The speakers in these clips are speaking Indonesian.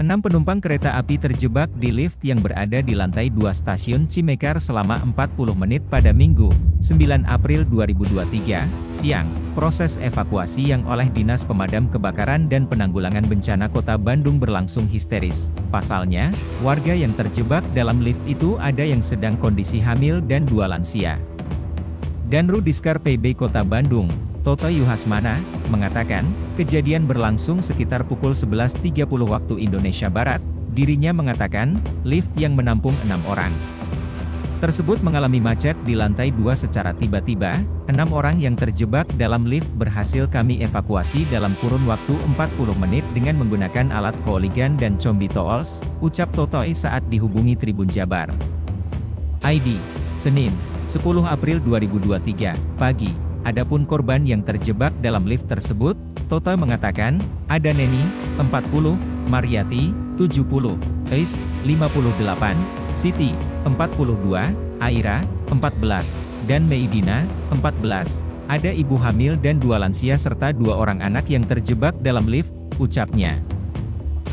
Enam penumpang kereta api terjebak di lift yang berada di lantai 2 stasiun Cimekar selama 40 menit pada Minggu, 9 April 2023, siang. Proses evakuasi yang oleh Dinas Pemadam Kebakaran dan Penanggulangan Bencana Kota Bandung berlangsung histeris. Pasalnya, warga yang terjebak dalam lift itu ada yang sedang kondisi hamil dan dua lansia. Danru Diskar PB Kota Bandung, Toto Yuhasmana, mengatakan, kejadian berlangsung sekitar pukul 11.30 waktu Indonesia Barat, dirinya mengatakan, lift yang menampung enam orang tersebut mengalami macet di lantai dua secara tiba-tiba, enam orang yang terjebak dalam lift berhasil kami evakuasi dalam kurun waktu 40 menit dengan menggunakan alat hooligan dan combi tools, ucap Totoi saat dihubungi Tribun Jabar. ID, Senin, 10 April 2023, pagi. Adapun korban yang terjebak dalam lift tersebut, Toto mengatakan, ada Neni, 40, Mariati, 70, Ais, 58, Siti, 42, Aira, 14, dan Meidina, 14. Ada ibu hamil dan dua lansia serta dua orang anak yang terjebak dalam lift, ucapnya.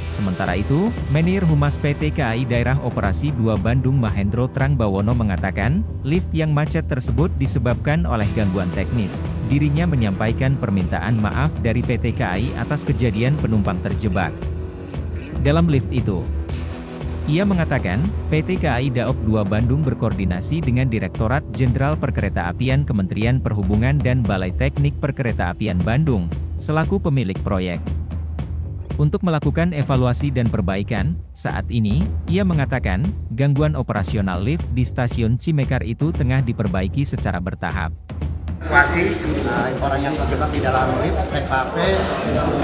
Sementara itu, Menir Humas PT KAI Daerah Operasi 2 Bandung Mahendro Trangbawono mengatakan, lift yang macet tersebut disebabkan oleh gangguan teknis. Dirinya menyampaikan permintaan maaf dari PT KAI atas kejadian penumpang terjebak. Dalam lift itu, ia mengatakan, PT KAI Daop 2 Bandung berkoordinasi dengan Direktorat Jenderal Perkeretaapian Kementerian Perhubungan dan Balai Teknik Perkeretaapian Bandung, selaku pemilik proyek. Untuk melakukan evaluasi dan perbaikan, saat ini, ia mengatakan, gangguan operasional lift di stasiun Cimekar itu tengah diperbaiki secara bertahap. Evakuasi uh, orang yang terjebak di dalam lift TKP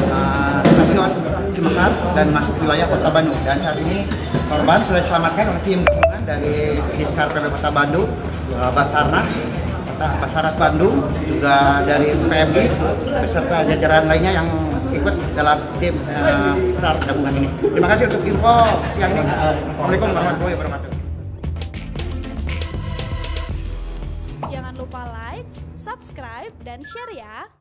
uh, stasiun Cimekar dan masuk wilayah Kota Bandung. Dan saat ini korban sudah diselamatkan oleh tim gabungan dari Diskar PB Kota Bandung, uh, Basarnas, Basarnas Bandung, juga dari PMI, beserta jajaran lainnya yang ikut dalam tim uh, SAR gabungan ini. Terima kasih untuk info siang ini. Assalamualaikum warahmatullahi wabarakatuh. Jangan lupa like, subscribe, dan share ya.